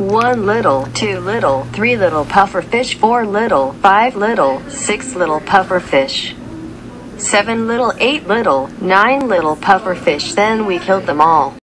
One little, two little, three little puffer fish, four little, five little, six little puffer fish. Seven little, eight little, nine little puffer fish. Then we killed them all.